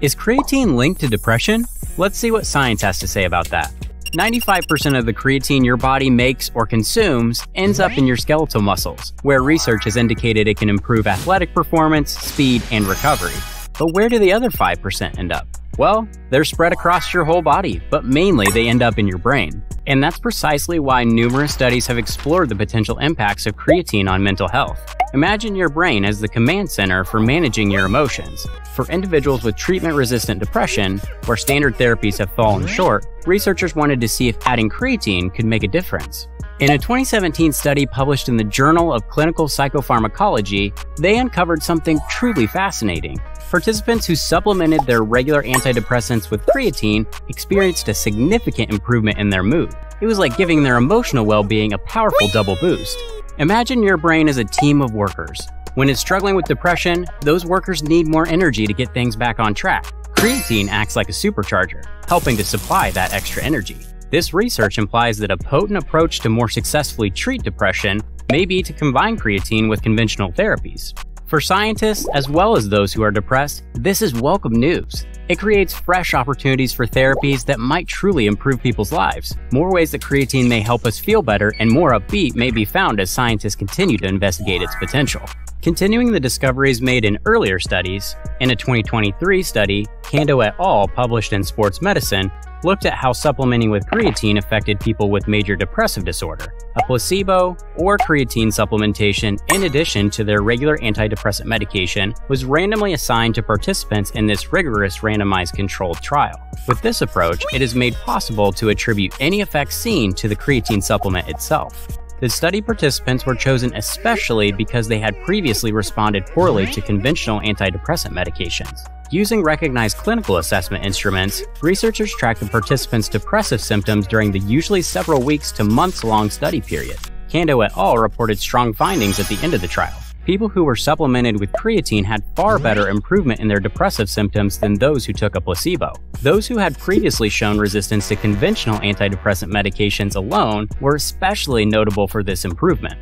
Is creatine linked to depression? Let's see what science has to say about that. 95% of the creatine your body makes or consumes ends up in your skeletal muscles, where research has indicated it can improve athletic performance, speed, and recovery. But where do the other 5% end up? Well, they're spread across your whole body, but mainly they end up in your brain. And that's precisely why numerous studies have explored the potential impacts of creatine on mental health. Imagine your brain as the command center for managing your emotions. For individuals with treatment resistant depression, where standard therapies have fallen short, researchers wanted to see if adding creatine could make a difference. In a 2017 study published in the Journal of Clinical Psychopharmacology, they uncovered something truly fascinating. Participants who supplemented their regular antidepressants with creatine experienced a significant improvement in their mood. It was like giving their emotional well being a powerful double boost. Imagine your brain as a team of workers. When it's struggling with depression, those workers need more energy to get things back on track. Creatine acts like a supercharger, helping to supply that extra energy. This research implies that a potent approach to more successfully treat depression may be to combine creatine with conventional therapies. For scientists, as well as those who are depressed, this is welcome news. It creates fresh opportunities for therapies that might truly improve people's lives. More ways that creatine may help us feel better and more upbeat may be found as scientists continue to investigate its potential. Continuing the discoveries made in earlier studies, in a 2023 study, Candow et al. published in Sports Medicine looked at how supplementing with creatine affected people with major depressive disorder. A placebo or creatine supplementation, in addition to their regular antidepressant medication, was randomly assigned to participants in this rigorous randomized controlled trial. With this approach, it is made possible to attribute any effects seen to the creatine supplement itself. The study participants were chosen especially because they had previously responded poorly to conventional antidepressant medications. Using recognized clinical assessment instruments, researchers tracked the participants' depressive symptoms during the usually several weeks to months long study period. Candow et al. reported strong findings at the end of the trial. People who were supplemented with creatine had far better improvement in their depressive symptoms than those who took a placebo. Those who had previously shown resistance to conventional antidepressant medications alone were especially notable for this improvement.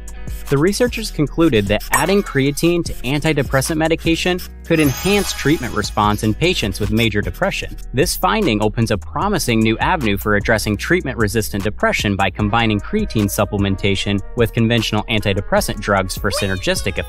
The researchers concluded that adding creatine to antidepressant medication could enhance treatment response in patients with major depression. This finding opens a promising new avenue for addressing treatment resistant depression by combining creatine supplementation with conventional antidepressant drugs for synergistic effects.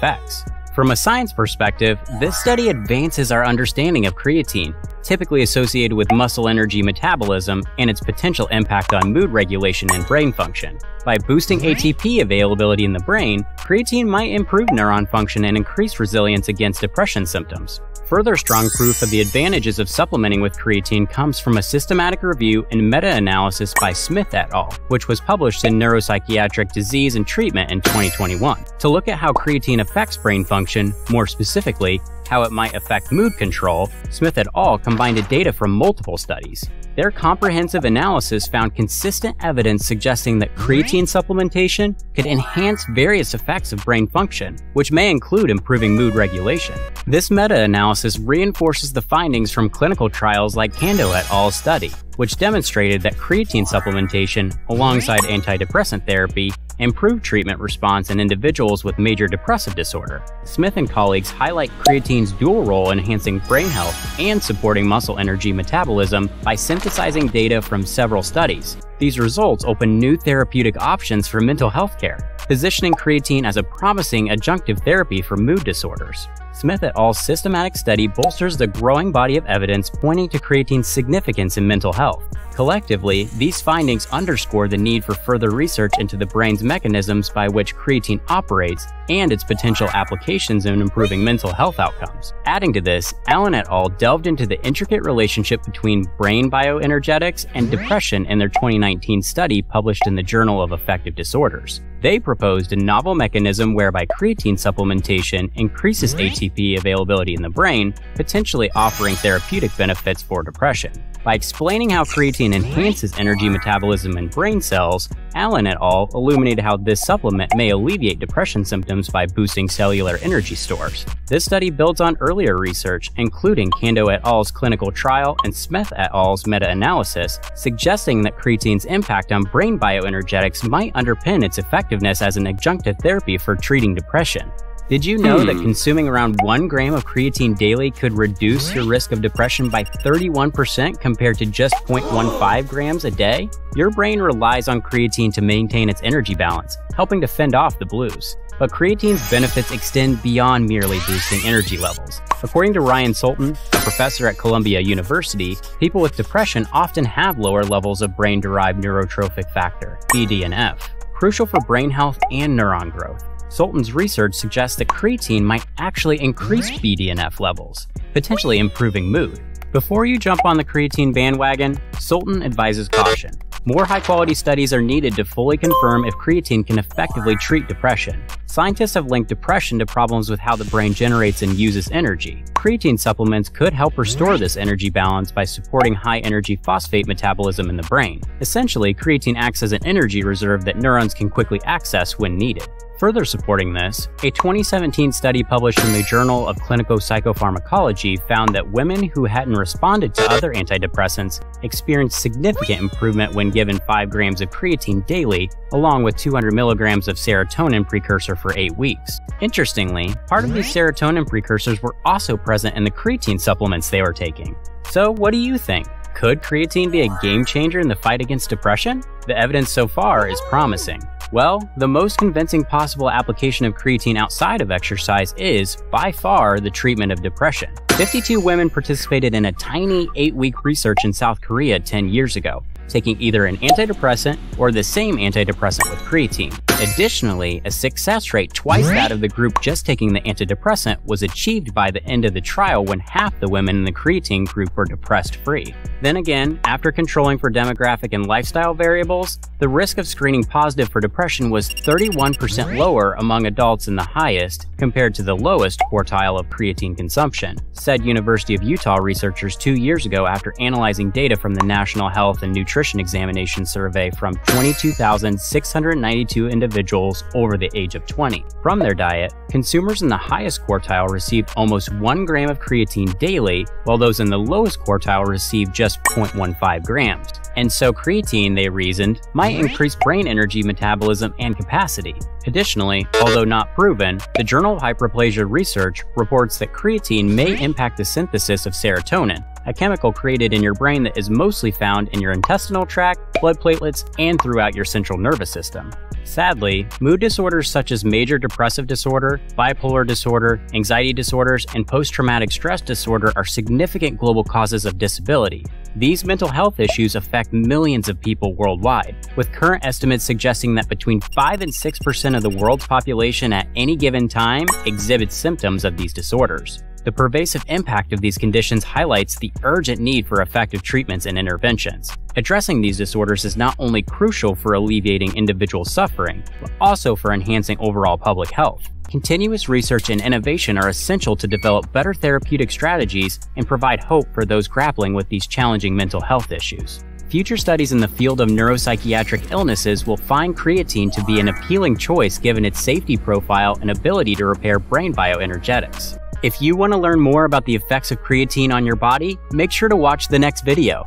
From a science perspective, this study advances our understanding of creatine, typically associated with muscle energy metabolism and its potential impact on mood regulation and brain function. By boosting ATP availability in the brain, creatine might improve neuron function and increase resilience against depression symptoms. Further strong proof of the advantages of supplementing with creatine comes from a systematic review and meta-analysis by Smith et al., which was published in Neuropsychiatric Disease and Treatment in 2021, to look at how creatine affects brain function, more specifically, how it might affect mood control, Smith et al. combined data from multiple studies. Their comprehensive analysis found consistent evidence suggesting that creatine supplementation could enhance various effects of brain function, which may include improving mood regulation. This meta analysis reinforces the findings from clinical trials like Candow et al.'s study, which demonstrated that creatine supplementation, alongside antidepressant therapy, improved treatment response in individuals with major depressive disorder. Smith and colleagues highlight creatine's dual role in enhancing brain health and supporting muscle energy metabolism by synthesizing data from several studies. These results open new therapeutic options for mental health care, positioning creatine as a promising adjunctive therapy for mood disorders. Smith et al.'s systematic study bolsters the growing body of evidence pointing to creatine's significance in mental health. Collectively, these findings underscore the need for further research into the brain's mechanisms by which creatine operates and its potential applications in improving mental health outcomes. Adding to this, Allen et al. delved into the intricate relationship between brain bioenergetics and depression in their 2019 study published in the Journal of Affective Disorders. They proposed a novel mechanism whereby creatine supplementation increases ATP availability in the brain, potentially offering therapeutic benefits for depression. By explaining how creatine enhances energy metabolism in brain cells, Allen et al. illuminated how this supplement may alleviate depression symptoms by boosting cellular energy stores. This study builds on earlier research, including Candow et al.'s clinical trial and Smith et al.'s meta-analysis, suggesting that creatine's impact on brain bioenergetics might underpin its effectiveness as an adjunctive therapy for treating depression. Did you know hmm. that consuming around 1 gram of creatine daily could reduce your risk of depression by 31% compared to just 0.15 grams a day? Your brain relies on creatine to maintain its energy balance, helping to fend off the blues. But creatine's benefits extend beyond merely boosting energy levels. According to Ryan Sultan, a professor at Columbia University, people with depression often have lower levels of brain derived neurotrophic factor, BDNF, crucial for brain health and neuron growth. Sultan's research suggests that creatine might actually increase BDNF levels, potentially improving mood. Before you jump on the creatine bandwagon, Sultan advises caution. More high quality studies are needed to fully confirm if creatine can effectively treat depression. Scientists have linked depression to problems with how the brain generates and uses energy. Creatine supplements could help restore this energy balance by supporting high energy phosphate metabolism in the brain. Essentially, creatine acts as an energy reserve that neurons can quickly access when needed. Further supporting this, a 2017 study published in the Journal of Clinical Psychopharmacology found that women who hadn't responded to other antidepressants experienced significant improvement when given 5 grams of creatine daily, along with 200 milligrams of serotonin precursor for 8 weeks. Interestingly, part of these serotonin precursors were also present in the creatine supplements they were taking. So, what do you think? Could creatine be a game changer in the fight against depression? The evidence so far is promising. Well, the most convincing possible application of creatine outside of exercise is, by far, the treatment of depression. 52 women participated in a tiny 8 week research in South Korea 10 years ago taking either an antidepressant or the same antidepressant with creatine. Additionally, a success rate twice that of the group just taking the antidepressant was achieved by the end of the trial when half the women in the creatine group were depressed free. Then again, after controlling for demographic and lifestyle variables, the risk of screening positive for depression was 31% lower among adults in the highest compared to the lowest quartile of creatine consumption, said University of Utah researchers two years ago after analyzing data from the National Health and Nutrition nutrition examination survey from 22,692 individuals over the age of 20. From their diet, consumers in the highest quartile received almost 1 gram of creatine daily, while those in the lowest quartile received just 0.15 grams. And so creatine, they reasoned, might increase brain energy metabolism and capacity. Additionally, although not proven, the Journal of Hyperplasia Research reports that creatine may impact the synthesis of serotonin, a chemical created in your brain that is mostly found in your intestinal tract, blood platelets, and throughout your central nervous system. Sadly, mood disorders such as major depressive disorder, bipolar disorder, anxiety disorders, and post traumatic stress disorder are significant global causes of disability. These mental health issues affect millions of people worldwide, with current estimates suggesting that between 5 and 6% of the world's population at any given time exhibits symptoms of these disorders. The pervasive impact of these conditions highlights the urgent need for effective treatments and interventions. Addressing these disorders is not only crucial for alleviating individual suffering, but also for enhancing overall public health. Continuous research and innovation are essential to develop better therapeutic strategies and provide hope for those grappling with these challenging mental health issues. Future studies in the field of neuropsychiatric illnesses will find creatine to be an appealing choice given its safety profile and ability to repair brain bioenergetics. If you want to learn more about the effects of creatine on your body, make sure to watch the next video.